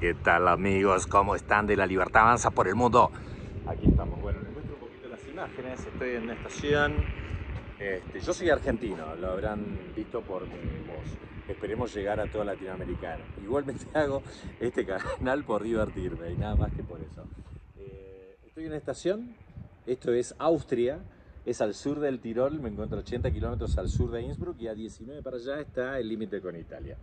¿Qué tal amigos? ¿Cómo están de la libertad avanza por el mundo? Aquí estamos. Bueno, les muestro un poquito las imágenes. Estoy en una estación. Yo soy argentino, lo habrán visto por mi voz. Esperemos llegar a toda Latinoamérica. Igualmente hago este canal por divertirme y nada más que por eso. Eh, estoy en una estación. Esto es Austria. Es al sur del Tirol. Me encuentro 80 kilómetros al sur de Innsbruck y a 19 para allá está el límite con Italia.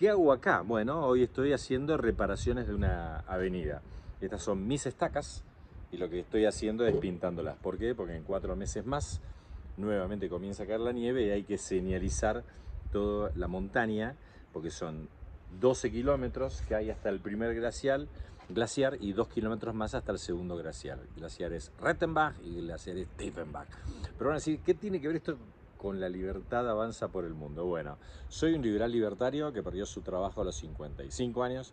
¿Qué hago acá? Bueno, hoy estoy haciendo reparaciones de una avenida. Estas son mis estacas y lo que estoy haciendo es pintándolas. ¿Por qué? Porque en cuatro meses más nuevamente comienza a caer la nieve y hay que señalizar toda la montaña, porque son 12 kilómetros que hay hasta el primer glaciar y 2 kilómetros más hasta el segundo glaciar. Glaciar es Rettenbach y glaciar es Tiefenbach. Pero van a ¿qué tiene que ver esto con la libertad avanza por el mundo. Bueno, soy un liberal libertario que perdió su trabajo a los 55 años,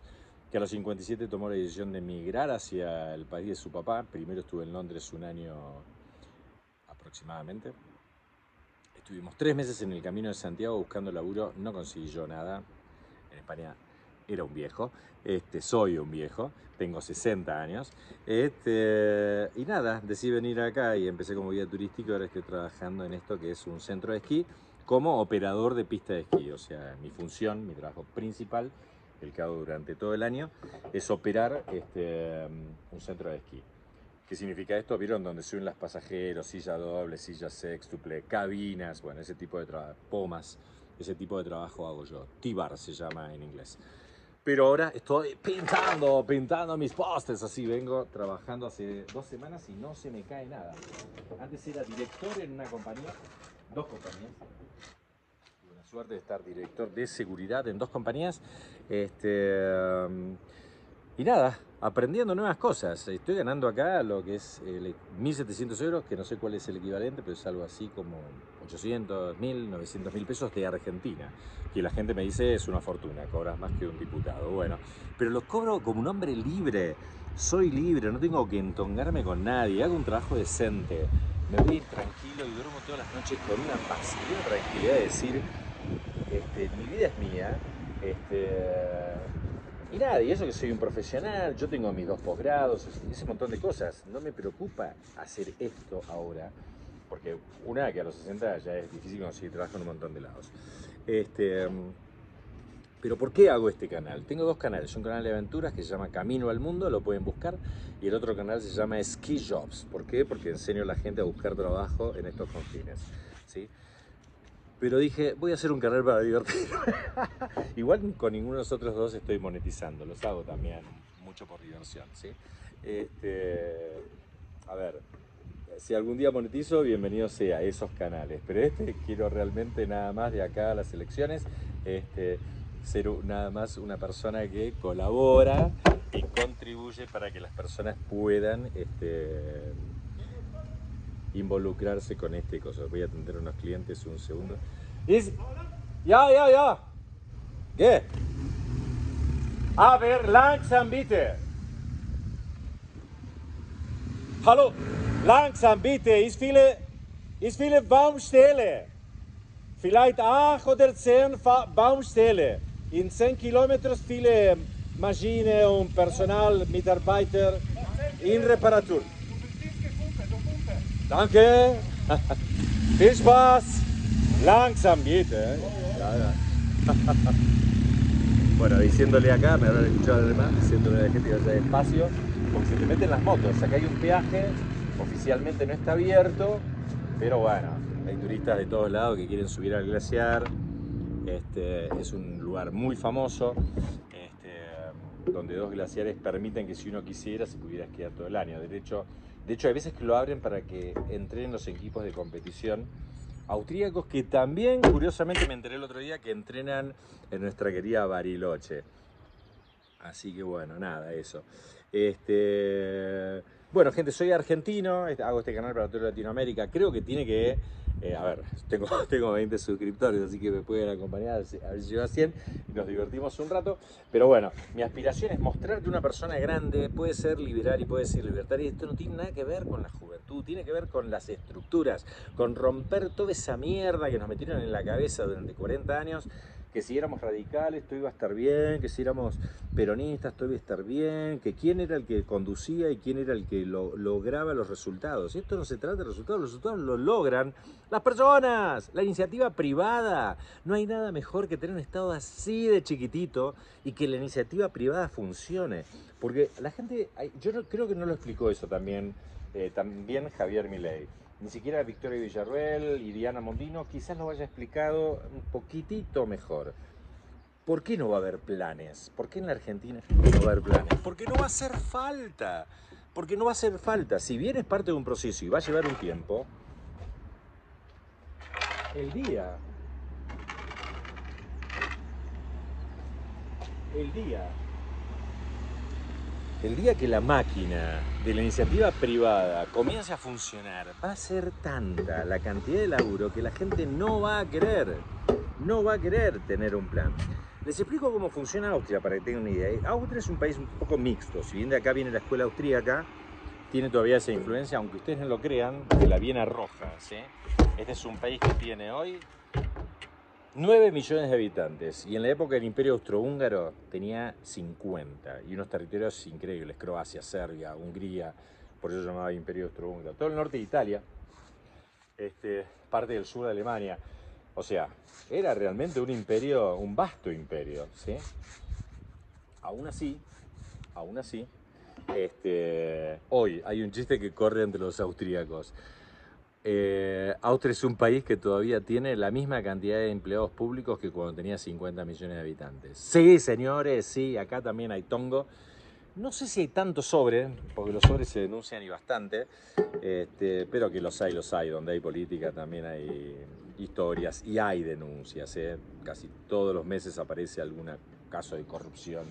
que a los 57 tomó la decisión de emigrar hacia el país de su papá. Primero estuve en Londres un año aproximadamente. Estuvimos tres meses en el camino de Santiago buscando laburo, no conseguí yo nada. En España era un viejo, este, soy un viejo, tengo 60 años, este, y nada, decidí venir acá y empecé como guía turístico, ahora estoy trabajando en esto que es un centro de esquí como operador de pista de esquí, o sea, mi función, mi trabajo principal, el que hago durante todo el año, es operar este, un centro de esquí. ¿Qué significa esto? ¿Vieron donde suben las pasajeros, silla doble, silla sextuple, cabinas, bueno, ese tipo de trabajo, pomas, ese tipo de trabajo hago yo. T-bar se llama en inglés. Pero ahora estoy pintando, pintando mis postes. Así vengo trabajando hace dos semanas y no se me cae nada. Antes era director en una compañía, dos compañías. Tuve la suerte de estar director de seguridad en dos compañías. Este, y nada, aprendiendo nuevas cosas. Estoy ganando acá lo que es 1.700 euros, que no sé cuál es el equivalente, pero es algo así como 800, 1.000, 900 mil pesos de Argentina. Y la gente me dice es una fortuna, cobras más que un diputado. Bueno, pero lo cobro como un hombre libre. Soy libre, no tengo que entongarme con nadie, hago un trabajo decente. Me voy tranquilo y duermo todas las noches con una paz y una tranquilidad de decir, este, mi vida es mía. Este, y nada, y eso que soy un profesional, yo tengo mis dos posgrados, ese montón de cosas. No me preocupa hacer esto ahora, porque una, que a los 60 ya es difícil conseguir trabajo en un montón de lados. Este, pero ¿por qué hago este canal? Tengo dos canales, un canal de aventuras que se llama Camino al Mundo, lo pueden buscar, y el otro canal se llama Ski Jobs. ¿Por qué? Porque enseño a la gente a buscar trabajo en estos confines. ¿sí? Pero dije, voy a hacer un canal para divertirme. Igual con ninguno de los otros dos estoy monetizando, los hago también mucho por diversión, ¿sí? Este, a ver, si algún día monetizo, bienvenido sea a esos canales. Pero este quiero realmente nada más de acá a las elecciones, este, ser nada más una persona que colabora y contribuye para que las personas puedan este, involucrarse con este cosa. Voy a atender a unos clientes un segundo. Ya, ya, ya. ¿Qué? A ver, langsam bitte. Hallo, langsam bitte. Ist viele, ist viele Baumstelle. Vielleicht acht oder zehn Baumstelle. In 10 Kilometern viele Maschinen und Personal, Mitarbeiter in Reparatur. Danke. Viel Spaß. Langsam bitte. ¿eh? bueno, diciéndole acá, me habrán escuchado además, diciéndole a la gente que vaya despacio, porque se te meten las motos. Acá hay un peaje, oficialmente no está abierto, pero bueno, hay turistas de todos lados que quieren subir al glaciar. Este, es un lugar muy famoso, donde dos glaciares permiten que si uno quisiera se pudiera esquiar todo el año. De hecho, de hecho, hay veces que lo abren para que entrenen los equipos de competición austríacos que también, curiosamente, me enteré el otro día que entrenan en nuestra querida Bariloche. Así que bueno, nada, eso. Este, bueno, gente, soy argentino, hago este canal para toda Latinoamérica. Creo que tiene que eh, a ver, tengo, tengo 20 suscriptores, así que me pueden acompañar, a ver si llego a 100 y nos divertimos un rato. Pero bueno, mi aspiración es mostrar que una persona grande puede ser liberal y puede ser libertaria. Esto no tiene nada que ver con la juventud, tiene que ver con las estructuras, con romper toda esa mierda que nos metieron en la cabeza durante 40 años que si éramos radicales todo iba a estar bien, que si éramos peronistas todo iba a estar bien, que quién era el que conducía y quién era el que lograba los resultados. Esto no se trata de resultados, los resultados los logran las personas, la iniciativa privada. No hay nada mejor que tener un Estado así de chiquitito y que la iniciativa privada funcione. Porque la gente, yo creo que no lo explicó eso también, eh, también Javier Milei ni siquiera Victoria Villarruel y Diana Mondino quizás lo haya explicado un poquitito mejor. ¿Por qué no va a haber planes? ¿Por qué en la Argentina no va a haber planes? Porque no va a hacer falta. Porque no va a hacer falta. Si bien es parte de un proceso y va a llevar un tiempo, el día, el día el día que la máquina de la iniciativa privada comience a funcionar, va a ser tanta la cantidad de laburo que la gente no va a querer, no va a querer tener un plan. Les explico cómo funciona Austria para que tengan una idea. Austria es un país un poco mixto. Si bien de acá viene la escuela austríaca, tiene todavía esa influencia, aunque ustedes no lo crean, de la Viena Roja. Este es un país que tiene hoy 9 millones de habitantes y en la época del Imperio Austrohúngaro tenía 50 y unos territorios increíbles, Croacia, Serbia, Hungría, por eso se llamaba Imperio Austrohúngaro, todo el norte de Italia, este, parte del sur de Alemania, o sea, era realmente un imperio, un vasto imperio, ¿sí? Aún así, aún así, este, hoy hay un chiste que corre entre los austríacos. Eh, Austria es un país que todavía tiene la misma cantidad de empleados públicos que cuando tenía 50 millones de habitantes. Sí, señores, sí, acá también hay tongo. No sé si hay tanto sobre, porque los sobres se denuncian y bastante, este, pero que los hay, los hay. Donde hay política también hay historias y hay denuncias. ¿eh? Casi todos los meses aparece algún caso de corrupción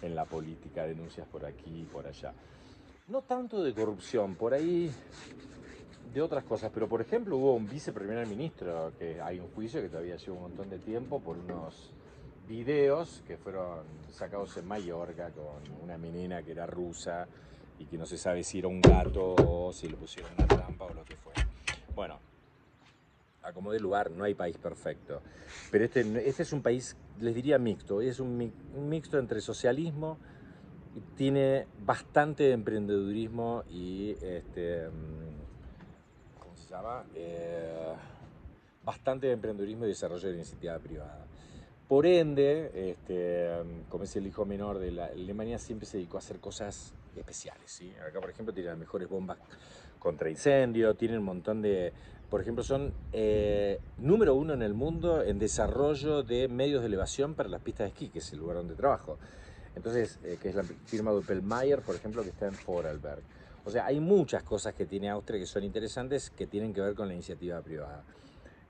en la política, denuncias por aquí y por allá. No tanto de corrupción, por ahí de otras cosas, pero por ejemplo hubo un viceprimer ministro que hay un juicio que todavía lleva un montón de tiempo por unos videos que fueron sacados en Mallorca con una menina que era rusa y que no se sabe si era un gato o si le pusieron una trampa o lo que fue. Bueno, a como de lugar, no hay país perfecto. Pero este, este es un país, les diría mixto, es un, un mixto entre socialismo, tiene bastante emprendedurismo y este, eh, bastante de emprendedurismo y desarrollo de iniciativa privada. Por ende, este, como es el hijo menor de la Alemania, siempre se dedicó a hacer cosas especiales. ¿sí? Acá, por ejemplo, tienen las mejores bombas contra incendio, tienen un montón de... Por ejemplo, son eh, número uno en el mundo en desarrollo de medios de elevación para las pistas de esquí, que es el lugar donde trabajo. Entonces, eh, que es la firma Doppelmayr, por ejemplo, que está en Vorarlberg. O sea, hay muchas cosas que tiene Austria que son interesantes que tienen que ver con la iniciativa privada.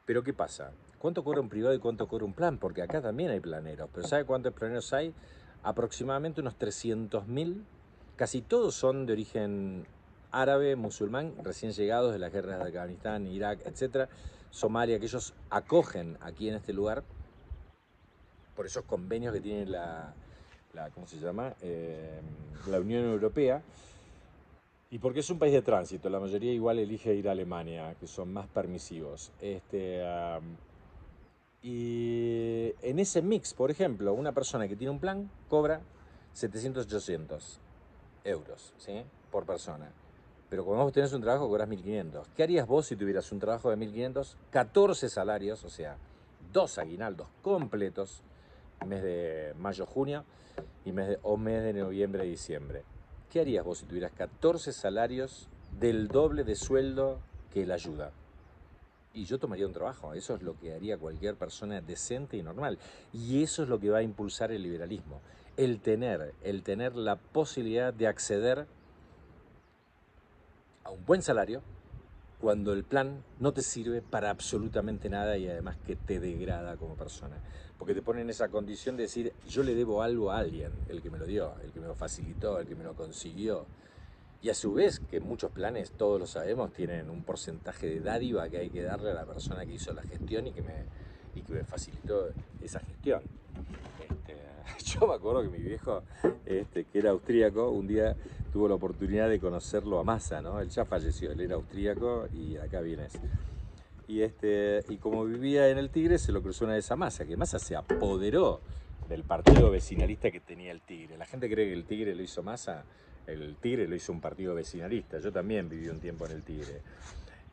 Pero ¿qué pasa? ¿Cuánto cobra un privado y cuánto cobra un plan? Porque acá también hay planeros. Pero ¿sabe cuántos planeros hay? Aproximadamente unos 300.000. Casi todos son de origen árabe, musulmán, recién llegados de las guerras de Afganistán, Irak, etc. Somalia, que ellos acogen aquí en este lugar por esos convenios que tiene la, ¿cómo se llama? Eh, la Unión Europea y porque es un país de tránsito, la mayoría igual elige ir a Alemania, que son más permisivos. Este, y en ese mix, por ejemplo, una persona que tiene un plan cobra 700, 800 euros ¿sí? por persona. Pero cuando vos tenés un trabajo cobras 1500. ¿Qué harías vos si tuvieras un trabajo de 1500? 14 salarios, o sea, dos aguinaldos completos, mes de mayo, junio o mes de noviembre, diciembre. ¿Qué harías vos si tuvieras 14 salarios del doble de sueldo que la ayuda? Y yo tomaría un trabajo, eso es lo que haría cualquier persona decente y normal. Y eso es lo que va a impulsar el liberalismo. El tener, el tener la posibilidad de acceder a un buen salario cuando el plan no te sirve para absolutamente nada y además que te degrada como persona porque te ponen esa condición de decir, yo le debo algo a alguien, el que me lo dio, el que me lo facilitó, el que me lo consiguió. Y a su vez, que muchos planes, todos lo sabemos, tienen un porcentaje de dádiva que hay que darle a la persona que hizo la gestión y que me, y que me facilitó esa gestión. Yo me acuerdo que mi viejo, este, que era austríaco, un día tuvo la oportunidad de conocerlo a Massa, ¿no? Él ya falleció, él era austríaco y acá vienes. Y, este, y como vivía en el Tigre, se lo cruzó una de esa masa, que Massa se apoderó del partido vecinalista que tenía el Tigre. La gente cree que el Tigre lo hizo Massa, el Tigre lo hizo un partido vecinalista. Yo también viví un tiempo en el Tigre.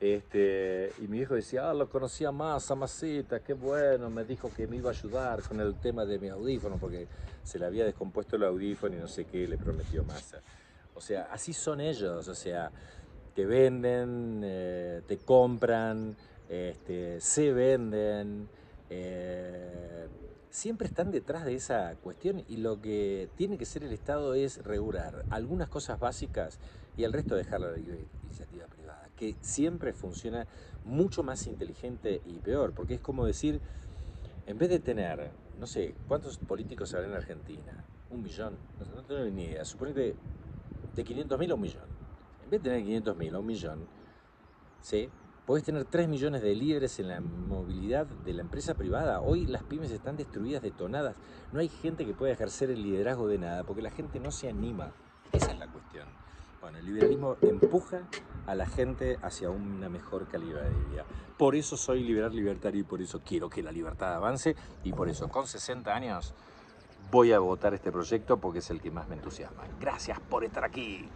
Este, y mi hijo decía, ah, lo conocía más, Maceta, qué bueno, me dijo que me iba a ayudar con el tema de mi audífono, porque se le había descompuesto el audífono y no sé qué, le prometió Massa. O sea, así son ellos, o sea, te venden, eh, te compran, este, se venden, eh, siempre están detrás de esa cuestión y lo que tiene que ser el Estado es regular algunas cosas básicas y el resto dejarlo a la iniciativa privada, que siempre funciona mucho más inteligente y peor, porque es como decir, en vez de tener, no sé, ¿cuántos políticos habrá en Argentina? Un millón, no, tengo ni idea, suponete de 500 mil a un millón. En vez de tener 500 mil a un millón, ¿sí? Tener 3 millones de líderes en la movilidad de la empresa privada. Hoy las pymes están destruidas, detonadas. No hay gente que pueda ejercer el liderazgo de nada porque la gente no se anima. Esa es la cuestión. Bueno, el liberalismo empuja a la gente hacia una mejor calidad de vida. Por eso soy liberal libertario y por eso quiero que la libertad avance y por eso con 60 años voy a votar este proyecto porque es el que más me entusiasma. Gracias por estar aquí.